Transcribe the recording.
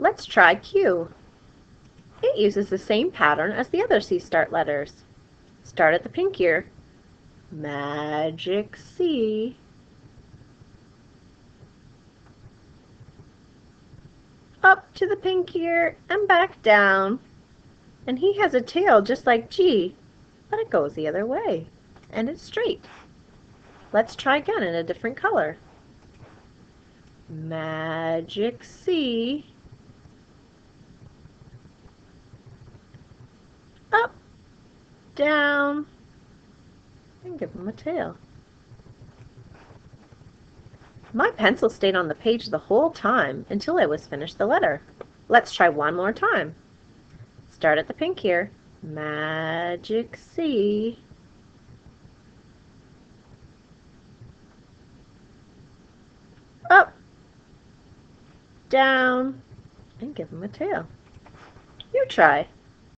Let's try Q. It uses the same pattern as the other C start letters. Start at the pink ear. Magic C. Up to the pink ear and back down. And he has a tail just like G, but it goes the other way. And it's straight. Let's try again in a different color. Magic C. down, and give him a tail. My pencil stayed on the page the whole time until I was finished the letter. Let's try one more time. Start at the pink ear. Magic C. Up, down, and give him a tail. You try.